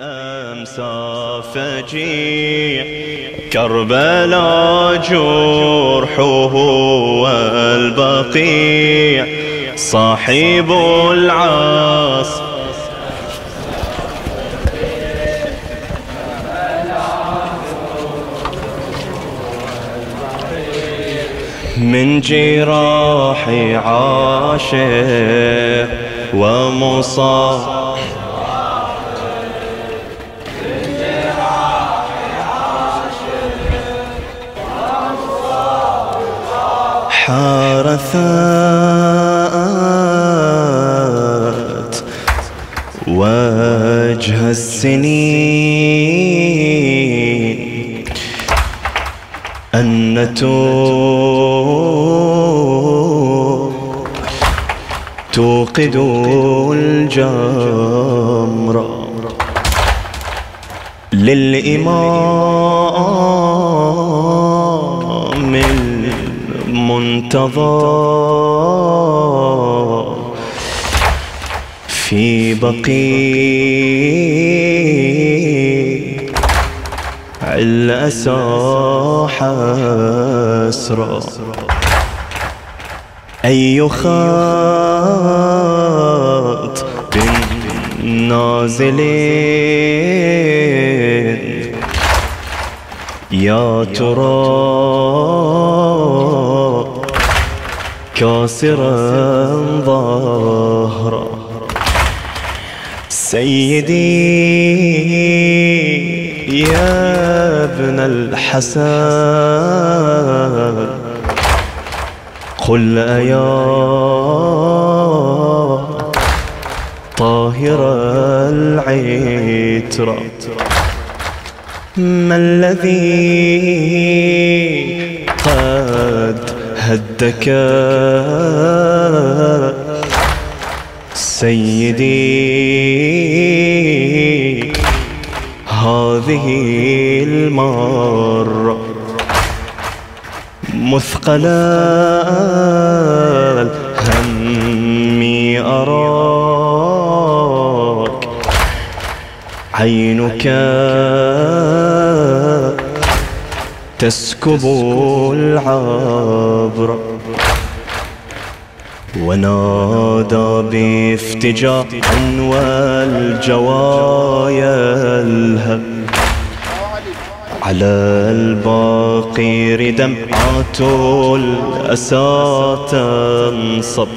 أمسى فجيع كربلا جرحه والبقيع. صاحب العاص من جراح عاشق ومصاب حارثات وجه السنين النتو توقد الجمر للإمام. المنتظر في بقيع الأسى حسرا أي خط نازلين يا ترى؟ كاسرا ظهرا سيدي يا ابن الحسن قل أيا طاهر العترة ما الذي قد هدك. سيدي هذه المرة مثقل الهم أراك عينك تسكب العبر. ونادى بافتجاع والجوايا الهب. على الباقير دمعات الأسى تنصب.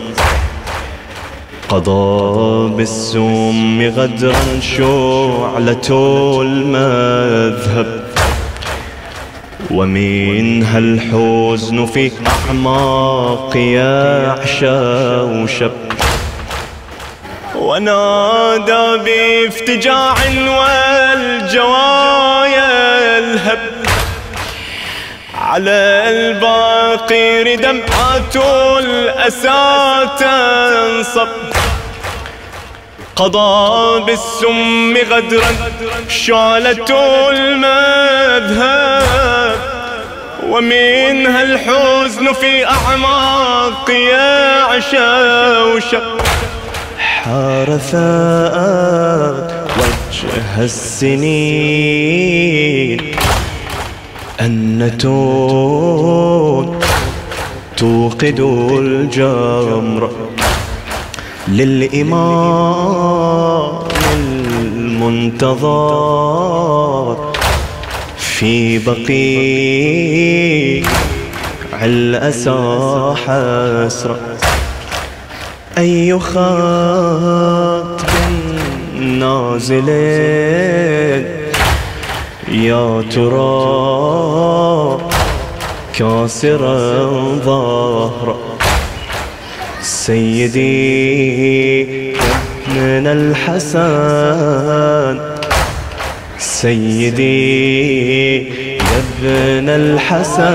قضى بالسم غدرا شعلة المذهب. ومنها الحزن في أعماق يعشى وشب. ونادى بافتجاع والجوايا الهب. على الباقير دمعة الأسى تنصب. قضى بالسم غدرا شعلة المذهب. ومنها الحزن في أعماق يعشى وشق حارثات وجه السنين النتون توقد الجمر للإمام المنتظر. في بقيع الأسى حسرة. أي خط نازل يا ترى كاسرا ظهرا سيدي ابن الحسن سيدي يا ابن الحسن.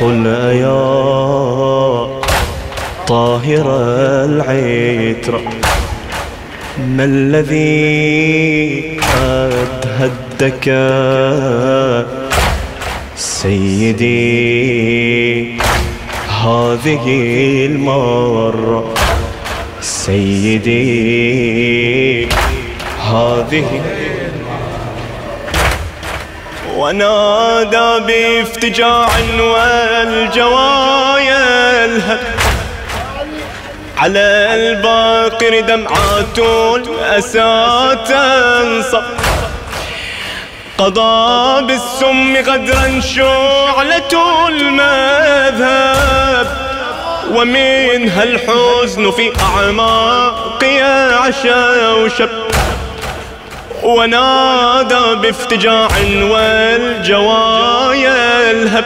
قل يا طاهر العترة ما الذي قد هدك سيدي هذه المرة؟ سيدي هذه. ونادى بافتجاع والجوايا الهب على الباقر دمعات الأسى تنصب قضى بالسم غدرا شعلة المذهب. ومنها الحزن في أعماقي عشا وشب. ونادى بافتجاع والجوايا الهب.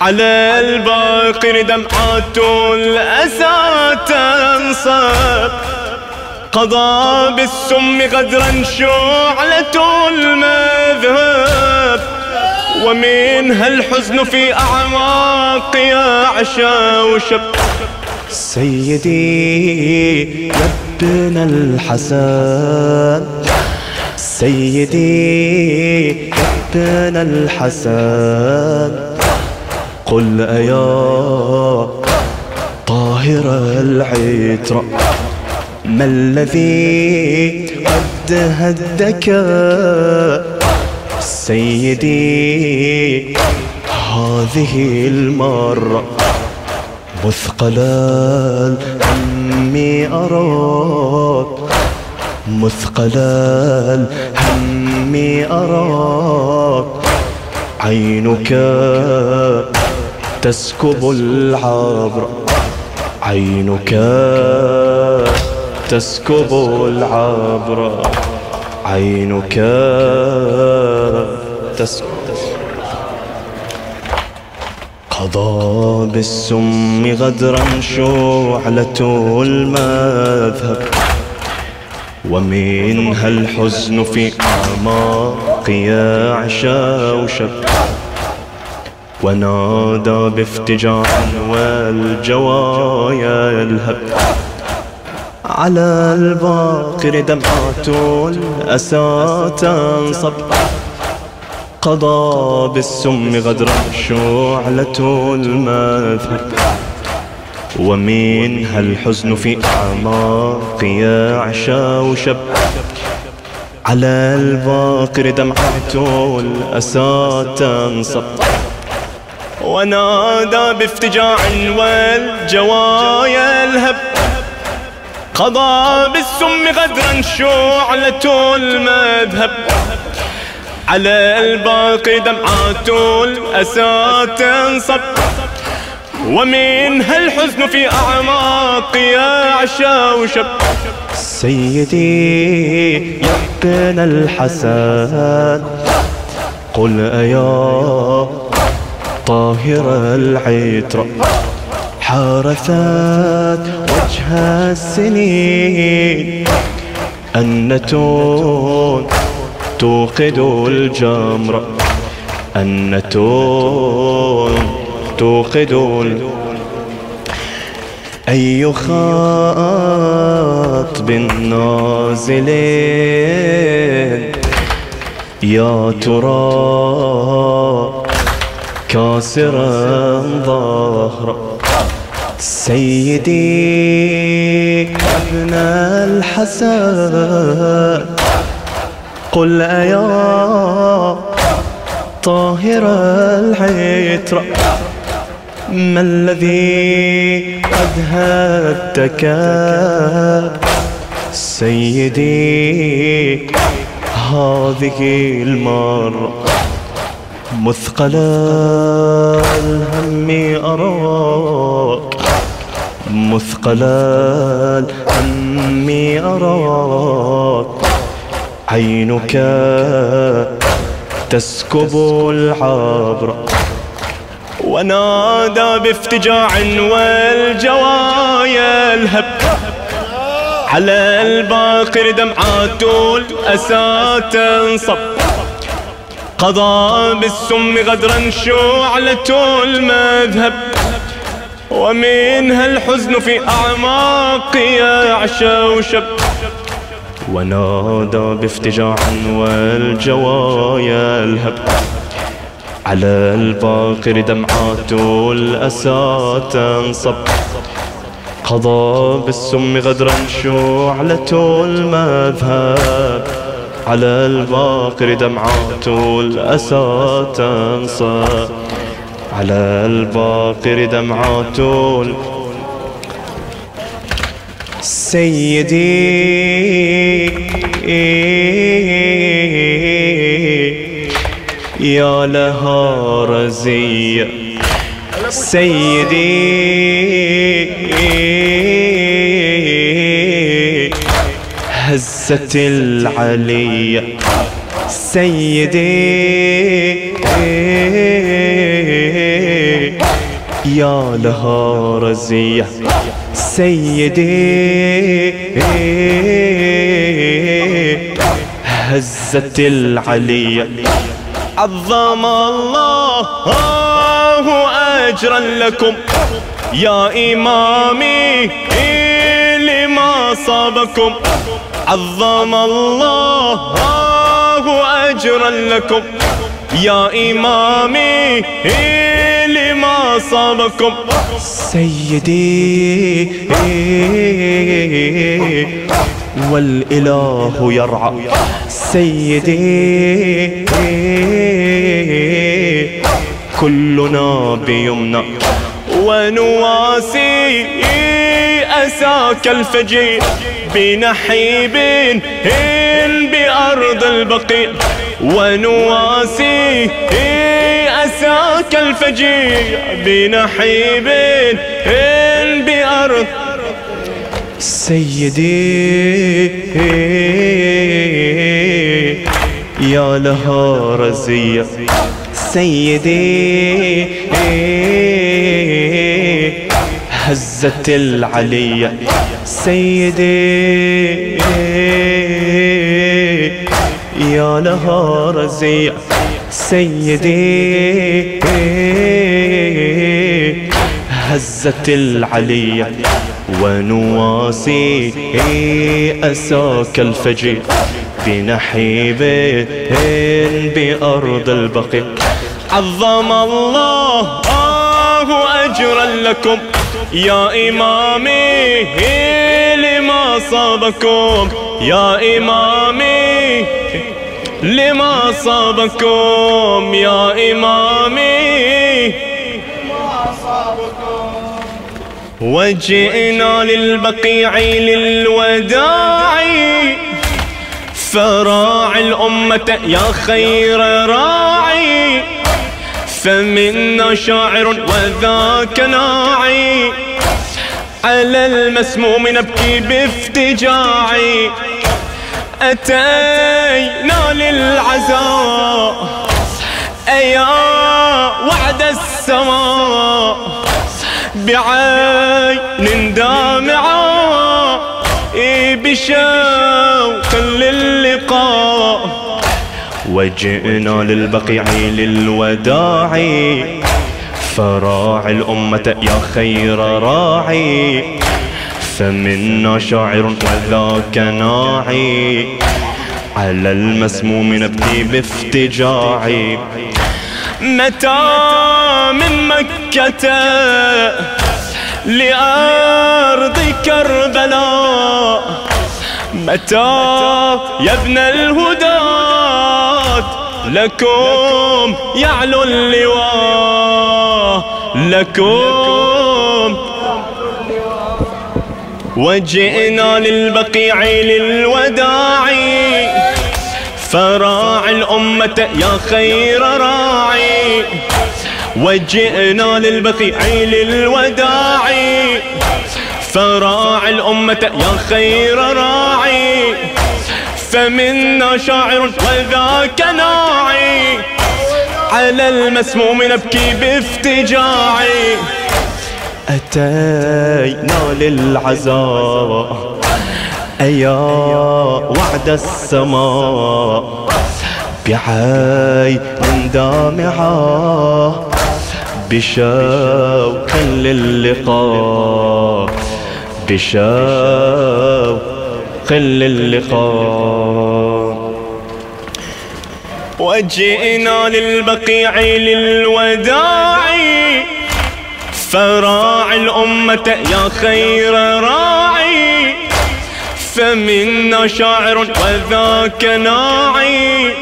على الباقر دمعات الأسى تنصب. قضى بالسم غدرا شعلة المذهب. ومنها الحزن في أعماقي عشا وشب سيدي يا ابن الحسن. سيدي ابن الحسن. قل أيا طاهر العترة ما الذي قد هدك؟ سيدي هذه المرة. مثقل الهم أراك. مثقل الهم أراك. عينك تسكب العبر. عينك تسكب العبر. عينك تسكب قضى بالسم غدرا شعلة المذهب. ومنها الحزن في أعماقي عشا وشب. ونادى بافتجاع والجوايا يلهب. على الباقر دمعات الأسى تنصب قضى بالسم غدرا شعلة المذهب ومنها الحزن في أعماقي عشا وشب. على الباقر دمعة الأسى تنصب. ونادى بافتجاع والجوايا الهب. قضى بالسم غدرا شعلة المذهب. على الباقي دمعات الأسى تنصب ومنها الحزن في أعماقي عشا وشب. سيدي ابن الحسن. قل أيا طاهر العتر حارثت وجه السنين أنة توقد الجمر أنة توقد أي خاطب نازلين يا ترى كاسرا ظهرا سيدي ابن الحسن قل أيا طاهر العتر ما الذي قد هدك سيدي هذه المرة؟ مثقل الهم أراك مثقل الهم أراك. عينك تسكب العبر ونادى بافتجاع والجوايا الهب على الباقر دمعات الأسى تنصب قضى بالسم غدرا شعلة المذهب ومنها الحزن في أعماقي عشا وشب ونادى بافتجاع والجوايا الهب. على الباقر دمعات الأسى تنصب. قضى بالسم غدرا شعلة المذهب. على الباقر دمعات الأسى تنصب. على الباقر دمعات سيدي. يا لها رزية سيدي. هزت العلية سيدي. يا لها رزية. سيدي هزت العلية. عظم الله أجرا لكم. يا إمامي لما صابكم. عظم الله أجرا لكم. يا إمامي لما صابكم سيدي والإله يرعى. سيدي كلنا بيمنى. ونواسي أساك الفجير. بنحيب بأرض البقيع. ونواسي أساك الفجيع. بنحيب بأرض. سيدي يا لها رزية. سيدي هزت العلية سيدي. يا لها رزية سيدي. هزت العلية ونواسي أساك الفجر بنحيب بأرض البقيع عظم الله أجرا لكم. يا إمامي لما صابكم. يا إمامي لما صابكم. يا إمامي وجئنا للبقيع للوداع. فراعي الأمة يا خير راعي. فمنا شاعر وذاك ناعي. على المسموم نبكي بافتجاعي. أتينا للعزاء. أيا وعد السماء. بعين دامعة. بشوق للقاء. وجئنا للبقيع للوداع فراعي الأمة يا خير راعي. فمنا شاعر وذاك ناعي. على المسموم نبكي بافتجاعي. متى من مكة لأرض كربلاء؟ متى يا ابن الهدى؟ لكم يعلو اللواء لكم وجئنا للبقيع للوداع. فراعي الأمة يا خير راعي وجئنا للبقيع للوداع. فراعي الأمة يا خير راعي فمنا شاعر وذاك ناعي. على المسموم نبكي بافتجاعي. أتينا للعزاء. أيا وعد السماء. بعين دامعة. بشوق للقاء. بشوق للقاء وجئنا للبقيع للوداع. فراعي الأمة يا خير راعي. فمنا شاعر وذاك ناعي.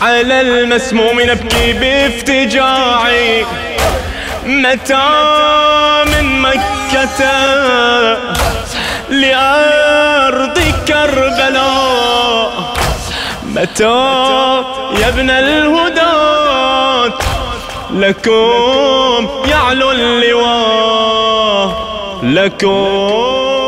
على المسموم نبكي بافتجاعي متى من مكة لأرض كربلاء. متى يا ابن الهدى؟ لكم يعلو اللواء. لكم